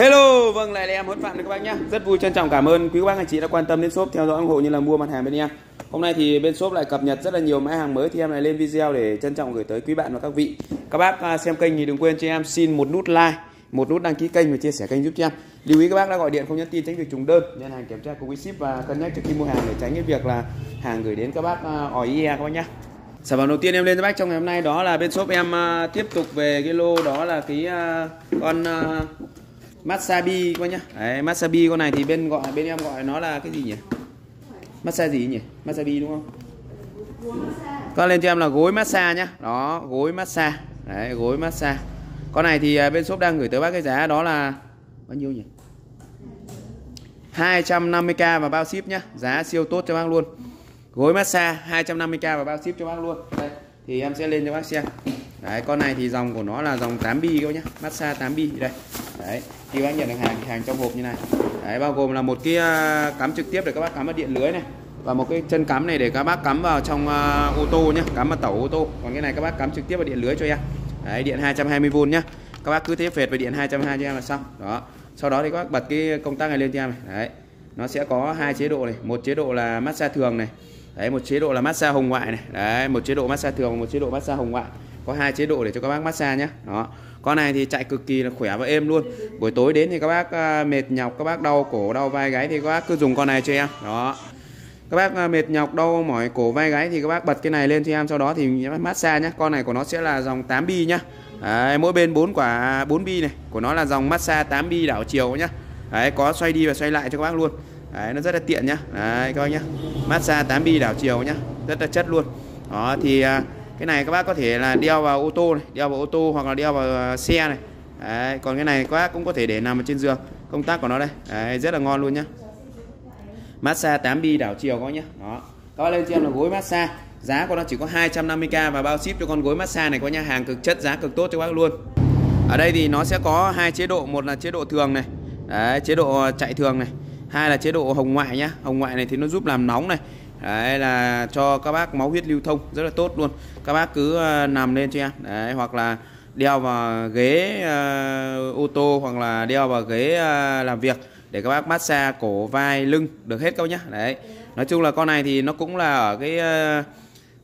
Hello, vâng lại là em Huấn Phạm đây các bác nhé. Rất vui trân trọng cảm ơn quý bác anh chị đã quan tâm đến shop theo dõi ủng hộ như là mua mặt hàng bên em. Hôm nay thì bên shop lại cập nhật rất là nhiều mã hàng mới thì em lại lên video để trân trọng gửi tới quý bạn và các vị. Các bác à, xem kênh thì đừng quên cho em xin một nút like, một nút đăng ký kênh và chia sẻ kênh giúp cho em. Lưu ý các bác đã gọi điện không nhắn tin tránh việc trùng đơn, nhận hàng kiểm tra cùng với ship và cân nhắc trước khi mua hàng để tránh cái việc là hàng gửi đến các bác à, ỏi ie các bác nhé. Sản phẩm đầu tiên em lên cho bác trong ngày hôm nay đó là bên shop em uh, tiếp tục về cái lô đó là cái uh, con uh, Masabi các nhá. Đấy, Masabi con này thì bên gọi bên em gọi nó là cái gì nhỉ? Massage gì nhỉ? Masabi đúng không? Con lên cho em là gối massage nhá. Đó, gối massage. Đấy, gối massage. Con này thì à, bên shop đang gửi tới bác cái giá đó là bao nhiêu nhỉ? 250k và bao ship nhá. Giá siêu tốt cho bác luôn gối massage 250k và bao ship cho bác luôn đây thì em sẽ lên cho bác xem đấy con này thì dòng của nó là dòng 8 bi các nhá massage 8 bi đây. Đấy khi bác nhận được hàng hàng trong hộp như này. Đấy bao gồm là một cái à, cắm trực tiếp để các bác cắm vào điện lưới này và một cái chân cắm này để các bác cắm vào trong uh, ô tô nhé cắm vào tẩu ô tô. Còn cái này các bác cắm trực tiếp vào điện lưới cho em. Đấy điện 220V nhá. Các bác cứ thế phệt về điện 220 cho em là xong. Đó sau đó thì các bác bật cái công tắc này lên cho em này. Đấy nó sẽ có hai chế độ này. Một chế độ là massage thường này. Đấy một chế độ là massage hồng ngoại này. Đấy một chế độ massage thường và một chế độ massage hồng ngoại có hai chế độ để cho các bác massage nhé. Đó. Con này thì chạy cực kỳ là khỏe và êm luôn. Buổi tối đến thì các bác à, mệt nhọc các bác đau cổ đau vai gáy thì các bác cứ dùng con này cho em. Đó. Các bác à, mệt nhọc đau mỏi cổ vai gáy thì các bác bật cái này lên cho em sau đó thì massage nhé. Con này của nó sẽ là dòng 8 bi nhá. Đấy, mỗi bên 4 quả 4 bi này. Của nó là dòng massage 8 bi đảo chiều nhá. Đấy, có xoay đi và xoay lại cho các bác luôn. Đấy, nó rất là tiện nhá. Đấy, các bác nhá. Massage 8 bi đảo chiều nhá. Rất là chất luôn. Đó thì à, cái này các bác có thể là đeo vào ô tô này đeo vào ô tô hoặc là đeo vào à, xe này. Đấy, còn cái này các bác cũng có thể để nằm ở trên giường. Công tác của nó đây. Đấy, rất là ngon luôn nhá. Massage 8 bi đảo chiều các nhá. Đó. Các bác lên cho em là gối massage. Giá của nó chỉ có 250k và bao ship cho con gối massage này có nhà hàng cực chất giá cực tốt cho các bác luôn. Ở đây thì nó sẽ có hai chế độ. Một là chế độ thường này. Đấy, chế độ à, chạy thường này. Hai là chế độ hồng ngoại nhá. Hồng ngoại này thì nó giúp làm nóng này đấy là cho các bác máu huyết lưu thông rất là tốt luôn. Các bác cứ ờ, nằm lên cho em. Đấy hoặc là đeo vào ghế uh, ô tô hoặc là đeo vào ghế uh, làm việc để các bác massage cổ vai lưng được hết câu nhá. Đấy. Nói chung là con này thì nó cũng là ở cái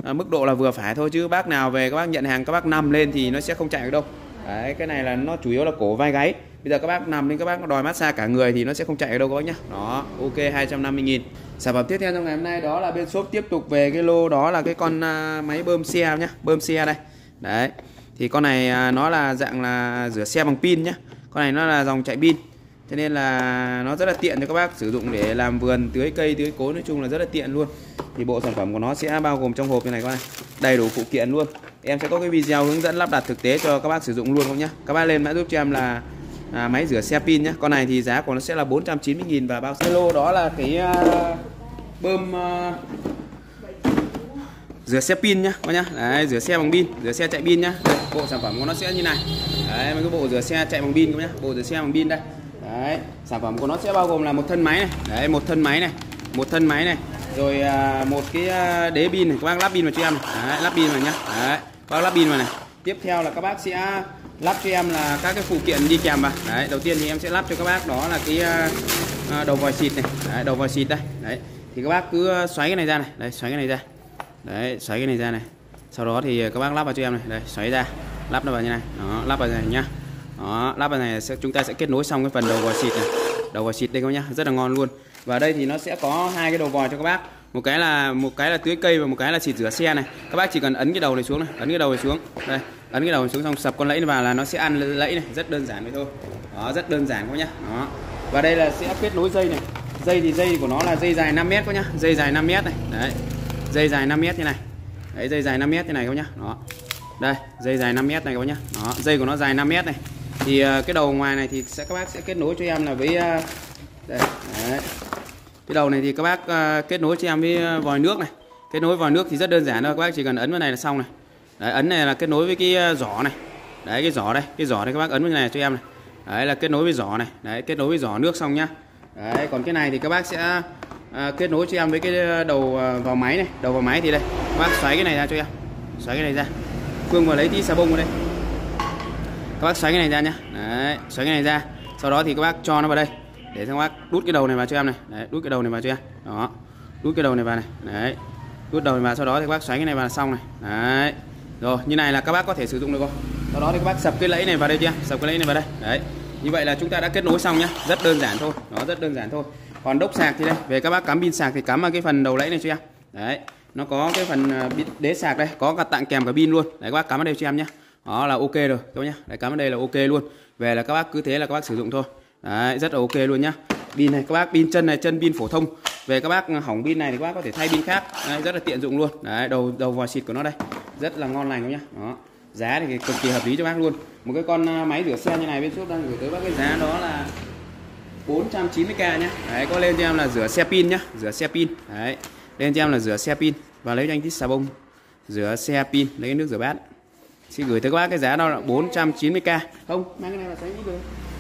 uh, mức độ là vừa phải thôi chứ bác nào về các bác nhận hàng các bác nằm lên thì nó sẽ không chạy được đâu. Đấy cái này là nó chủ yếu là cổ vai gáy bây giờ các bác nằm lên, các bác đòi massage cả người thì nó sẽ không chạy ở đâu các bác nhá. Đó, ok 250 nghìn. Sản phẩm tiếp theo trong ngày hôm nay đó là bên shop tiếp tục về cái lô đó là cái con à, máy bơm xe nhá, bơm xe đây. Đấy, thì con này à, nó là dạng là rửa xe bằng pin nhá. Con này nó là dòng chạy pin. Cho nên là nó rất là tiện cho các bác sử dụng để làm vườn, tưới cây, tưới cối, nói chung là rất là tiện luôn. Thì bộ sản phẩm của nó sẽ bao gồm trong hộp như này các bác đầy đủ phụ kiện luôn. Em sẽ có cái video hướng dẫn lắp đặt thực tế cho các bác sử dụng luôn không nhá. Các bác lên mã giúp cho em là à, máy rửa xe pin nhé con này thì giá của nó sẽ là 490.000 và bao xe lô đó là cái uh, bơm uh, rửa xe pin nhá các nhá. Đấy, rửa xe bằng pin rửa xe chạy pin nhá. Đây, bộ sản phẩm của nó sẽ như này. Đấy mấy cái bộ rửa xe chạy bằng pin các nhá. Bộ rửa xe bằng pin đây. Đấy sản phẩm của nó sẽ bao gồm là một thân máy này. Đấy một thân máy này một thân máy này. Rồi à, một cái à, đế pin này. Các bác lắp pin vào cho em này. Đấy, lắp pin vào nhá. Đấy các bác lắp pin vào này. Tiếp theo là các bác sẽ lắp cho em là các cái phụ kiện đi kèm vào. Đấy đầu tiên thì em sẽ lắp cho các bác đó là cái ờ, ờ, đầu vòi xịt này. Đấy, đầu vòi xịt đây. Đấy thì các bác cứ ờ, xoáy cái này ra này. Đấy xoáy cái này ra. Đấy xoáy cái này ra này. Sau đó thì các bác lắp vào cho em này. Đây xoáy ra. Lắp nó vào như này. Đó lắp vào này nhá. Đó lắp vào này sẽ chúng ta sẽ kết nối xong cái phần đầu vòi xịt này. Đầu vòi xịt đây các bác nhá rất là ngon luôn. Và đây thì nó sẽ có hai cái đầu vòi cho các bác. Một cái là một cái là tưới cây và một cái là xịt rửa xe này. Các bác chỉ cần ấn cái đầu này xuống này ấn cái đầu này xuống. Đây ấn cái đầu xuống xong, sập con lẫy vào là nó sẽ ăn lẫy này, rất đơn giản vậy thôi. Đó, rất đơn giản các nhá. Đó. Và đây là sẽ kết nối dây này. Dây thì dây của nó là dây dài 5 mét các nhá. Dây dài 5 mét này. Đấy. Dây dài 5 mét như này. Đấy, dây dài 5 mét như này các nhá. Đó. Đây, dây dài 5 mét này các nhá. Đó, dây của nó dài 5 mét này. Thì ờ, cái đầu ngoài này thì sẽ, các bác sẽ kết nối cho em là với ờ, đây, đấy. cái đầu này thì các bác ờ, kết nối cho em với vòi nước này. Kết nối vòi nước thì rất đơn giản thôi. Các bác chỉ cần ấn vào này là xong này đấy, ấn này là kết nối với cái ờ, giỏ này. Đấy cái giỏ đây cái giỏ đây các bác ấn vào này cho em này. Đấy là kết nối với giỏ này. Đấy kết nối với giỏ nước xong nhá. Đấy còn cái này thì các bác sẽ à, kết nối cho em với cái ờ, đầu vào máy này. Đầu vào máy thì đây các bác xoáy cái này ra cho em. Xoáy cái này ra. Phương vào lấy tí xà bông vào đây. Các bác xoáy cái này ra nhá. Đấy xoáy cái này ra. Sau đó thì các bác cho nó vào đây. Để các bác đút cái đầu này vào cho em này. Đấy, đút cái đầu này vào cho em. Đó đút cái đầu này vào này. Đấy đút đầu này vào. Sau đó thì các bác xoáy cái này vào xong này. Đấy rồi như này là các bác có thể sử dụng được không? Sau đó thì các bác sập cái lẫy này vào đây chưa? Sập cái lẫy này vào đây. Đấy như vậy là chúng ta đã kết nối xong nhá. Rất đơn giản thôi. Nó rất đơn giản thôi. Còn đốc sạc thì đây về các bác cắm pin sạc thì cắm vào cái phần đầu lẫy này cho em đấy nó có cái phần à, đế sạc đây có cả tặng kèm cả pin luôn. Đấy các bác cắm vào đây cho em nhé đó là ok rồi các bác nhá. Đấy cắm vào đây là ok luôn. Về là các bác cứ thế là các bác sử dụng thôi. Đấy rất là ok luôn nhá. Pin này các bác pin chân này chân pin phổ thông. Về các bác hỏng pin này thì các bác có thể thay pin khác. Đấy, rất là tiện dụng luôn. Đấy đầu đầu vòi xịt của nó đây rất là ngon lành các nhá. Đó. Giá thì cực kỳ hợp lý cho bác luôn. Một cái con à, máy rửa xe như này, bên shop đang gửi tới bác cái giá đó là 490k nhá. Đấy, có lên cho em là rửa xe pin nhá. Rửa xe pin. Đấy, lên cho em là rửa xe pin. Và lấy cho anh tí xà bông. Rửa xe pin, lấy cái nước rửa bát. Xin gửi tới các bác cái giá đó là 490k không, mang cái này là sấy được.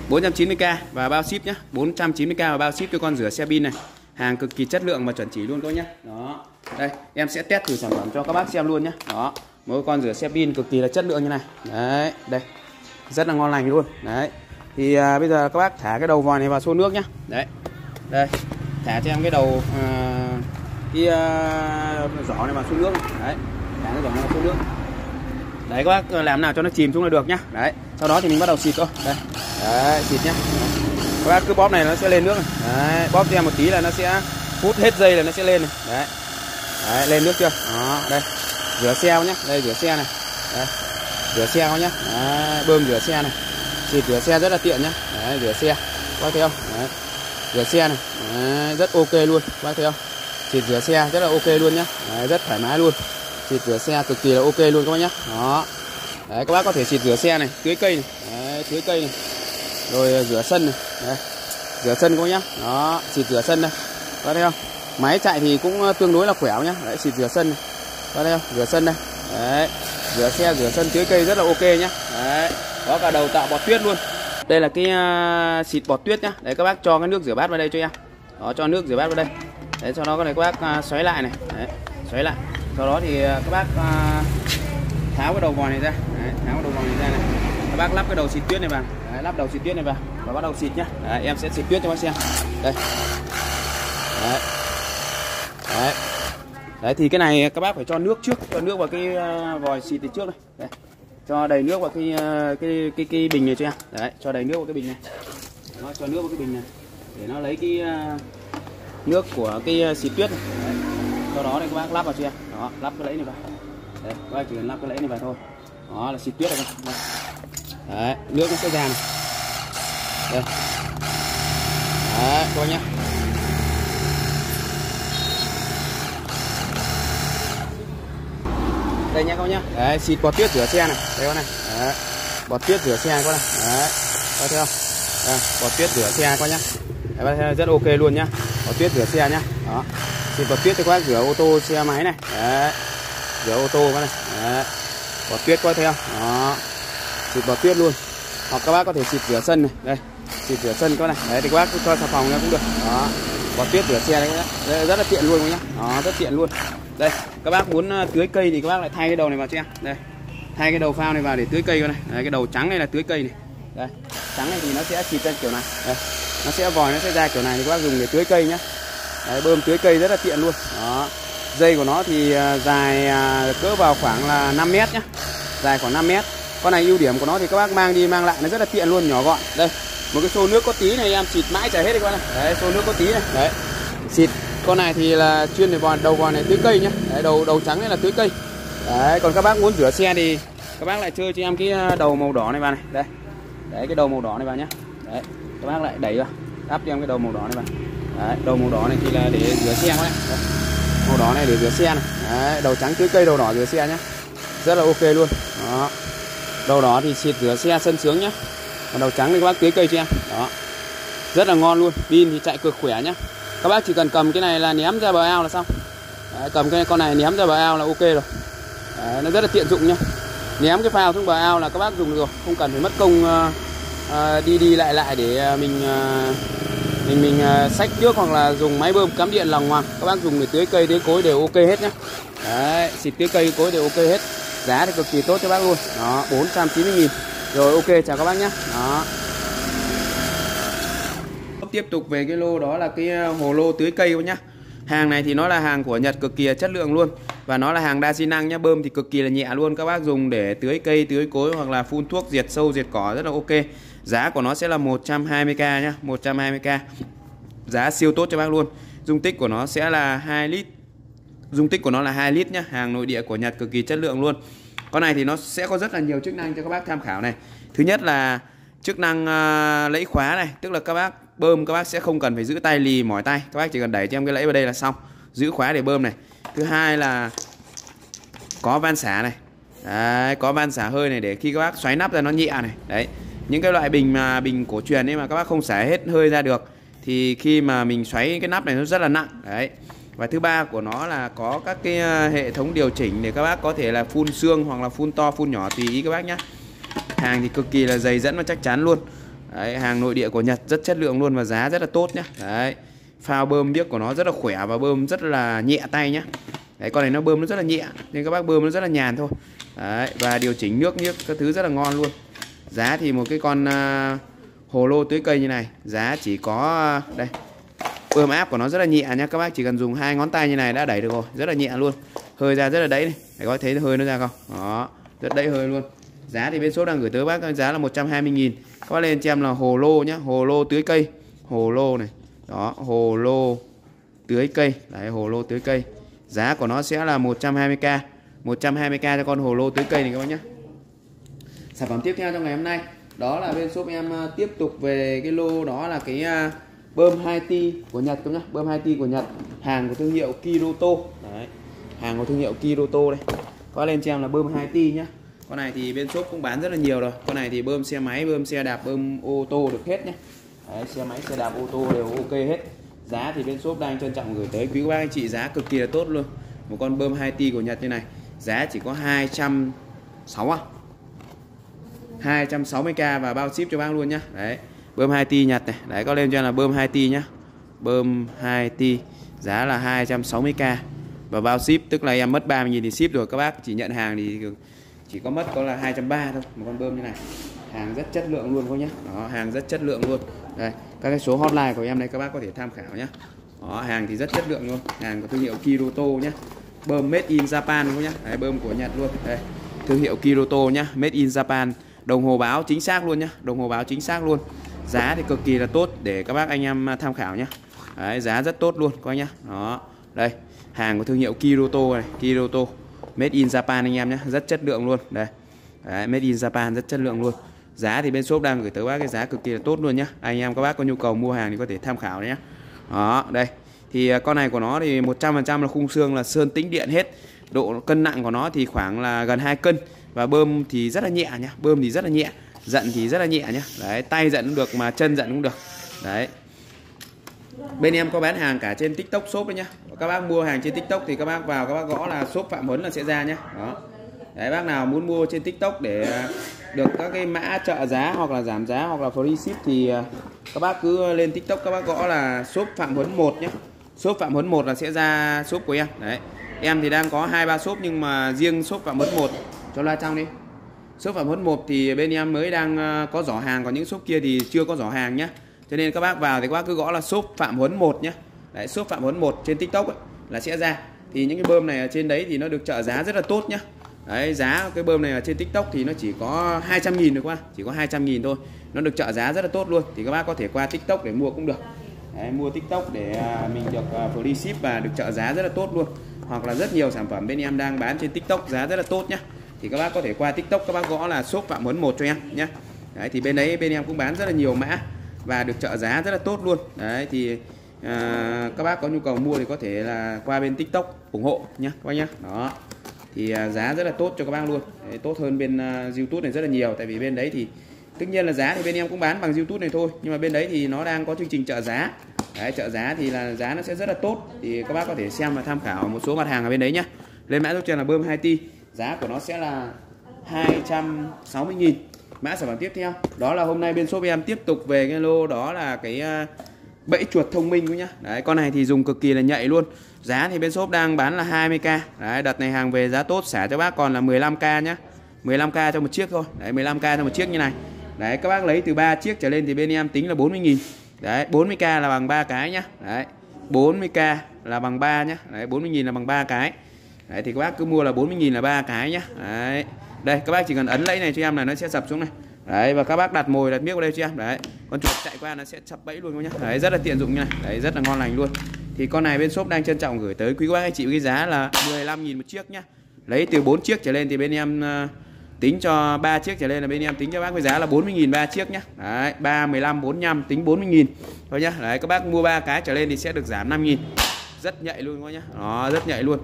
490k và bao ship nhá. 490k và bao ship cho con rửa xe pin này hàng cực kỳ chất lượng và chuẩn chỉ luôn các nhé. đó. Đây em sẽ test thử sản phẩm cho các bác xem luôn nhé. đó. Mỗi con rửa xe pin cực kỳ là chất lượng như này. Đấy đây. Rất là ngon lành luôn. Đấy. Thì à, bây giờ các bác thả cái đầu vòi này vào xô nước nhé. đấy. Đây thả cho em cái đầu à, cái à, giỏ này vào xô nước. Đấy. Thả cái giỏ này vào xô nước. Đấy các bác làm nào cho nó chìm xuống là được nhá. Đấy. Sau đó thì mình bắt đầu xịt thôi. Đây. Đấy xịt nhá các bác cứ bóp này nó sẽ lên nước này. đấy bóp cho em một tí là nó sẽ hút hết dây là nó sẽ lên này. Đấy. Đấy lên nước chưa? Đó đây. Rửa xe nhá. Đây rửa xe này. Đấy. rửa xe nhá. Đấy, bơm rửa xe này. Xịt rửa xe rất là tiện nhá. Đấy, rửa xe. Bác thấy không? Đấy. rửa xe này. Đấy, rất ok luôn. Bác thấy không? Xịt rửa xe rất là ok luôn nhá. Đấy, rất thoải mái luôn. Xịt rửa xe cực kỳ là ok luôn các bác nhá. Đó. Đấy các bác có thể xịt rửa xe này tưới cây này. Đấy, tưới cây này rồi ờ, rửa sân này. Đấy. rửa sân cô nhá. Đó xịt rửa sân đây. Có thấy không? Máy chạy thì cũng ờ, tương đối là khỏe nhá. Đấy xịt rửa sân này. Có thấy không? Rửa sân đây. Đấy rửa xe rửa sân tưới cây rất là ok nhá. Đấy có cả đầu tạo bọt tuyết luôn. Đây là cái uh, xịt bọt tuyết nhá. Đấy các bác cho cái nước rửa bát vào đây cho em đó cho nước rửa bát vào đây. Đấy sau đó có này các bác uh, xoáy lại này. Đấy, xoáy lại. Sau đó thì uh, các bác uh, tháo cái đầu vòi này ra. Đấy, tháo cái đầu vòi này ra này. Các bác lắp cái đầu xịt tuyết này vào đấy, lắp đầu xịt tuyết này vào. Và bắt đầu xịt nhá. Đấy, em sẽ xịt tuyết cho bác xem. Đây. Đấy. Đấy. Đấy thì cái này các bác phải cho nước trước. Cho nước vào cái ờ, vòi xịt từ trước này. Đấy. cho đầy nước vào cái ờ, cái cái cái bình này cho em. Đấy cho đầy nước vào cái bình này. Nó cho nước vào cái bình này. Để nó lấy cái ờ, nước của cái xịt tuyết này. Đấy. sau đó đây các bác lắp vào cho em. Đó lắp cái lẫy này vào. Đấy các bác chỉ cần lắp cái lẫy này vào thôi. Đó là xịt tuyết này đây đấy nước nó sẽ ra này đây. Đấy các bác nhé đây nhá các bác nhá. Đấy xịt bọt tuyết rửa xe này. Đây các này. Đấy. bọt tuyết rửa xe các này. Đấy. Có thấy không? Đây, bọt tuyết rửa xe các nhá. Đấy, rất ok luôn nhá. Bọt tuyết rửa xe nhá. Đó. Xịt bọt tuyết cho các bác rửa ô tô xe máy này. Đấy. Rửa ô tô các này. Đấy. Bọt tuyết có thấy không? Đó xịt bọt tuyết luôn. Hoặc các bác có thể xịt rửa sân này. Đây xịt rửa sân các này. Đấy thì các bác cho xà phòng ra cũng được. Đó bọt tuyết rửa xe đấy, đấy rất là tiện luôn nhá. Đó rất tiện luôn. Đây các bác muốn ờ, tưới cây thì các bác lại thay cái đầu này vào cho em. Đây thay cái đầu phao này vào để tưới cây con này. Đấy, cái đầu trắng này là tưới cây này. Đây trắng này thì nó sẽ xịt ra kiểu này. Đây. nó sẽ vòi nó sẽ ra kiểu này thì các bác dùng để tưới cây nhá. Đấy, bơm tưới cây rất là tiện luôn. Đó dây của nó thì ờ, dài à, cỡ vào khoảng là 5 mét nhá. Dài khoảng 5 mét con này ưu điểm của nó thì các bác mang đi mang lại nó rất là tiện luôn nhỏ gọn. Đây một cái xô nước có tí này em xịt mãi chảy hết đi con này đấy xô nước có tí này. Đấy xịt. Con này thì là chuyên để vòi đầu vòi này tưới cây nhá. Đấy, đầu đầu trắng này là tưới cây. Đấy còn các bác muốn rửa xe thì các bác lại chơi cho em cái à, đầu màu đỏ này vào này. Đây đấy cái đầu màu đỏ này vào nhá. Đấy các bác lại đẩy vào đắp cho em cái đầu màu đỏ này vào đấy đầu màu đỏ này thì là để rửa xe đấy màu đỏ này để rửa xe này. Đấy, đầu trắng tưới cây đầu đỏ rửa xe nhá. Rất là ok luôn. Đó đầu đó thì xịt rửa xe sân sướng nhá. Còn đầu trắng thì các bác tưới cây cho em. Đó. Rất là ngon luôn. Pin thì chạy cực khỏe nhá. Các bác chỉ cần cầm cái này là ném ra bờ ao là xong. Đấy, cầm cái con này ném ra bờ ao là ok rồi. Đấy, nó rất là tiện dụng nhá. Ném cái phao xuống bờ ao là các bác dùng được rồi. Không cần phải mất công uh, uh, đi đi lại lại để ờ, mình uh, mình mình uh, trước hoặc là dùng máy bơm cắm điện lòng hoàng các bác dùng để tưới cây tưới cối đều ok hết nhá. Đấy, xịt tưới cây cối đều ok hết giá thì cực kỳ tốt cho bác luôn. Đó 490 nghìn. Rồi, ok, chào các bác nhé. Đó. Tiếp tục về cái lô đó là cái ờ, hồ lô tưới cây các nhá. Hàng này thì nó là hàng của Nhật cực kỳ chất lượng luôn. Và nó là hàng đa xi năng nhá. Bơm thì cực kỳ là nhẹ luôn. Các bác dùng để tưới cây, tưới cối hoặc là phun thuốc diệt sâu, diệt cỏ rất là ok. Giá của nó sẽ là 120k nhá. 120k giá siêu tốt cho bác luôn. Dung tích của nó sẽ là 2 lít dung tích của nó là 2 lít nhá. Hàng nội địa của Nhật cực kỳ chất lượng luôn. Con này thì nó sẽ có rất là nhiều chức năng cho các bác tham khảo này. Thứ nhất là chức năng uh, lẫy khóa này. Tức là các bác bơm các bác sẽ không cần phải giữ tay lì mỏi tay. Các bác chỉ cần đẩy cho em cái lẫy vào đây là xong. Giữ khóa để bơm này. Thứ hai là có van xả này. Đấy, có van xả hơi này để khi các bác xoáy nắp ra nó nhẹ này. Đấy những cái loại bình mà bình cổ truyền ấy mà các bác không xả hết hơi ra được thì khi mà mình xoáy cái nắp này nó rất là nặng. Đấy và thứ ba của nó là có các cái ờ, hệ thống điều chỉnh để các bác có thể là phun xương hoặc là phun to phun nhỏ tùy ý các bác nhé hàng thì cực kỳ là dày dẫn và chắc chắn luôn. Đấy, hàng nội địa của Nhật rất chất lượng luôn và giá rất là tốt nhé đấy phao bơm điếc của nó rất là khỏe và bơm rất là nhẹ tay nhé đấy con này nó bơm nó rất là nhẹ nên các bác bơm nó rất là nhàn thôi. Đấy, và điều chỉnh nước nước các thứ rất là ngon luôn. Giá thì một cái con uh, hồ lô tưới cây như này giá chỉ có uh, đây ôm áp của nó rất là nhẹ nha các bác. Chỉ cần dùng hai ngón tay như này đã đẩy được rồi. Rất là nhẹ luôn. Hơi ra rất là đẩy này. Các có thấy hơi nó ra không? Đó, rất đẩy hơi luôn. Giá thì bên số đang gửi tới bác giá là 120.000 các bác lên cho em là hồ lô nhá. Hồ lô tưới cây. Hồ lô này. Đó, hồ lô tưới cây. Đấy, hồ lô tưới cây. Giá của nó sẽ là 120k 120k cho con hồ lô tưới cây này các bác nhé sản phẩm tiếp theo trong ngày hôm nay, đó là bên shop em ờ, tiếp tục về cái lô đó là cái ờ, bơm 2T của Nhật các nhá. Bơm 2T của Nhật. Hàng của thương hiệu Kiroto. Đấy. Hàng của thương hiệu Kiroto đây. Có lên cho em là bơm 2T nhá. Con này thì bên shop cũng bán rất là nhiều rồi. Con này thì bơm xe máy bơm xe đạp bơm ô tô được hết nhé Đấy, xe máy xe đạp ô tô đều ok hết. Giá thì bên shop đang trân trọng gửi tới quý các anh chị. Giá cực kỳ là tốt luôn. Một con bơm 2T của Nhật như này. Giá chỉ có 260 à? 260k và bao ship cho bác luôn nhá. Đấy bơm 2T Nhật này. Đấy có lên cho là bơm 2T nhá. Bơm 2T giá là 260k và bao ship tức là em mất 30 000 thì ship rồi. Các bác chỉ nhận hàng thì chỉ có mất có là 230 thôi. Một con bơm như này. Hàng rất chất lượng luôn các nhé đó hàng rất chất lượng luôn. Đây các cái số hotline của em đây các bác có thể tham khảo nhé đó hàng thì rất chất lượng luôn. Hàng của thương hiệu Kiroto nhé bơm made in Japan các nhé đấy, bơm của Nhật luôn. Đây thương hiệu Kiroto nhá, made in Japan. Đồng hồ báo chính xác luôn nhá, đồng hồ báo chính xác luôn giá thì cực kỳ là tốt để các bác anh em à, tham khảo nhé đấy, giá rất tốt luôn coi nhá. Đó. Đây hàng của thương hiệu Kiroto này Kiroto made in Japan anh em nhé rất chất lượng luôn. Đây. Đấy, made in Japan rất chất lượng luôn. Giá thì bên shop đang gửi tới bác cái giá cực kỳ là tốt luôn nhá, anh em các bác có nhu cầu mua hàng thì có thể tham khảo nhé đó đây. Thì à, con này của nó thì 100% là khung xương là sơn tĩnh điện hết. Độ cân nặng của nó thì khoảng là gần 2 cân và bơm thì rất là nhẹ nhá. Bơm thì rất là nhẹ giận thì rất là nhẹ nhá. Đấy tay giận cũng được mà chân giận cũng được. Đấy. Bên em có bán hàng cả trên tiktok shop đấy nhá. Các bác mua hàng trên tiktok thì các bác vào các bác gõ là shop phạm huấn là sẽ ra nhá, đó. Đấy bác nào muốn mua trên tiktok để à, được các cái mã trợ giá hoặc là giảm giá hoặc là free ship thì à, các bác cứ lên tiktok các bác gõ là shop phạm huấn một nhé shop phạm huấn một là sẽ ra shop của em. Đấy. Em thì đang có hai ba shop nhưng mà riêng shop phạm huấn một. Cho loa trong đi shop phạm huấn một thì bên em mới đang ờ, có giỏ hàng còn những shop kia thì chưa có giỏ hàng nhé cho nên các bác vào thì các bác cứ gõ là shop phạm huấn một nhé đấy shop phạm huấn một trên tiktok ấy, là sẽ ra. Thì những cái bơm này ở trên đấy thì nó được trợ giá rất là tốt nhá. Đấy giá cái bơm này ở trên tiktok thì nó chỉ có 200 nghìn được qua chỉ có 200 nghìn thôi. Nó được trợ giá rất là tốt luôn. Thì các bác có thể qua tiktok để mua cũng được. Đấy, mua tiktok để à, mình được à, free ship và được trợ giá rất là tốt luôn. Hoặc là rất nhiều sản phẩm bên em đang bán trên tiktok giá rất là tốt nhá thì các bác có thể qua tiktok các bác gõ là shop phạm huấn một cho em nhé. Đấy thì bên đấy bên em cũng bán rất là nhiều mã và được trợ giá rất là tốt luôn. Đấy thì à, các bác có nhu cầu mua thì có thể là qua bên tiktok ủng hộ nhé các bác nhé. Đó thì à, giá rất là tốt cho các bác luôn. Đấy, tốt hơn bên uh, youtube này rất là nhiều. Tại vì bên đấy thì tất nhiên là giá thì bên em cũng bán bằng youtube này thôi. Nhưng mà bên đấy thì nó đang có chương trình trợ giá. Đấy, trợ giá thì là giá nó sẽ rất là tốt. Thì các bác có thể xem và tham khảo một số mặt hàng ở bên đấy nhé. Lên mã giúp cho là bơm 2 ti giá của nó sẽ là 260.000 mã sản phẩm tiếp theo. Đó là hôm nay bên shop em tiếp tục về cái lô đó là cái à, bẫy chuột thông minh nhá. Đấy, con này thì dùng cực kỳ là nhạy luôn. Giá thì bên shop đang bán là 20k đấy đợt này hàng về giá tốt, xả cho bác còn là 15k nhá. 15k cho một chiếc thôi. Đấy 15k cho một chiếc như này. Đấy, các bác lấy từ 3 chiếc trở lên thì bên em tính là 40.000 đấy 40k là bằng ba cái nhá. Đấy 40k là bằng 3 nhá. Đấy 40.000 là bằng ba cái đấy thì các bác cứ mua là 40.000 là ba cái nhá. Đấy. Đây các bác chỉ cần ấn lấy này cho em là nó sẽ sập xuống này. Đấy và các bác đặt mồi đặt miếc vào đây cho em. Đấy. Con chuột chạy qua nó sẽ chập bẫy luôn nhá. Đấy rất là tiện dụng như này đấy rất là ngon lành luôn. Thì con này bên shop đang trân trọng gửi tới quý bác anh chị cái giá là 15.000 một chiếc nhá. Lấy từ 4 chiếc trở lên thì bên em ờ, tính cho 3 chiếc trở lên là bên em tính cho bác với giá là 40.000 ba chiếc nhá. Đấy 3 15 45 tính 40.000 thôi nhá đấy các bác mua ba cái trở lên thì sẽ được giảm 5.000 rất nhạy luôn các nhá. Đó, rất nhạy luôn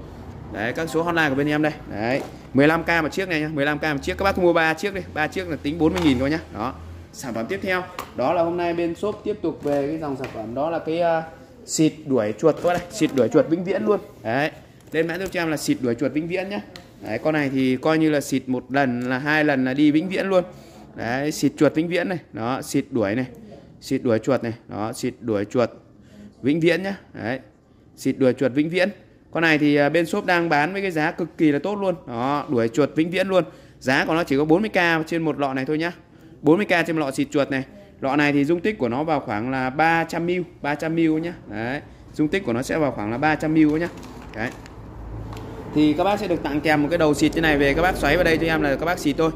đấy các số hotline của bên em đây. Đấy 15k một chiếc này nhá 15k một chiếc. Các bác mua 3 chiếc đi 3 chiếc là tính 40.000 thôi nhá. Đó sản phẩm tiếp theo. Đó là hôm nay bên shop tiếp tục về cái dòng sản phẩm. Đó là cái uh, xịt đuổi chuột. Các đây xịt đuổi chuột vĩnh viễn luôn. Đấy lên mã giúp cho em là xịt đuổi chuột vĩnh viễn nhá. Đấy con này thì coi như là xịt một lần là hai lần là đi vĩnh viễn luôn. Đấy xịt chuột vĩnh viễn này đó xịt đuổi này xịt đuổi chuột này đó xịt đuổi chuột vĩnh viễn nhá. Đấy xịt đuổi chuột vĩnh viễn con này thì à, bên shop đang bán với cái giá cực kỳ là tốt luôn. Đó, đuổi chuột vĩnh viễn luôn. Giá của nó chỉ có 40k trên một lọ này thôi nhá. 40k trên một lọ xịt chuột này. Lọ này thì dung tích của nó vào khoảng là 300 ml 300 ml nhá. Đấy, dung tích của nó sẽ vào khoảng là 300 ml nhá. Đấy. Thì các bác sẽ được tặng kèm một cái đầu xịt như này về, các bác xoáy vào đây cho em là các bác xịt thôi.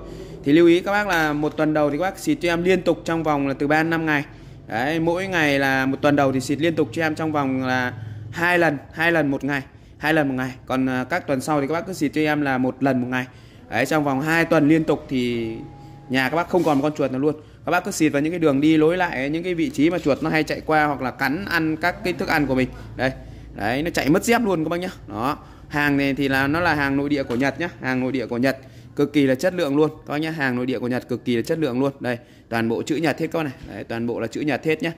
Thì lưu ý các bác là một tuần đầu thì các bác xịt cho em liên tục trong vòng là từ 3 năm ngày. Đấy, mỗi ngày là một tuần đầu thì xịt liên tục cho em trong vòng là hai lần hai lần một ngày hai lần một ngày. Còn à, các tuần sau thì các bác cứ xịt cho em là một lần một ngày. Đấy trong vòng 2 tuần liên tục thì nhà các bác không còn một con chuột nào luôn. Các bác cứ xịt vào những cái đường đi lối lại những cái vị trí mà chuột nó hay chạy qua hoặc là cắn ăn các cái thức ăn của mình. Đây đấy nó chạy mất dép luôn các bác nhá. Đó hàng này thì là nó là hàng nội địa của Nhật nhá hàng nội địa của Nhật. Cực kỳ là chất lượng luôn các bác nhá hàng nội địa của Nhật cực kỳ là chất lượng luôn. Đây toàn bộ chữ Nhật hết các bác này. Đấy, toàn bộ là chữ Nhật hết nhá.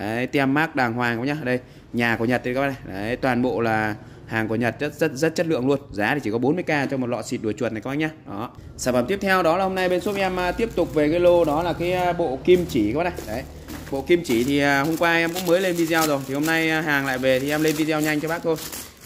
Đấy, tem mác đàng hoàng các bác nhá. Đây nhà của Nhật đây các bác này. Đấy, toàn bộ là hàng của Nhật rất rất rất chất lượng luôn. Giá thì chỉ có 40k cho một lọ xịt đuổi chuột này các bác nhá. Đó. Sản phẩm tiếp theo đó là hôm nay bên shop em à, tiếp tục về cái lô đó là cái à, bộ kim chỉ các bác này. Đấy. Bộ kim chỉ thì à, hôm qua em cũng mới lên video rồi. Thì hôm nay hàng lại về thì em lên video nhanh cho bác thôi.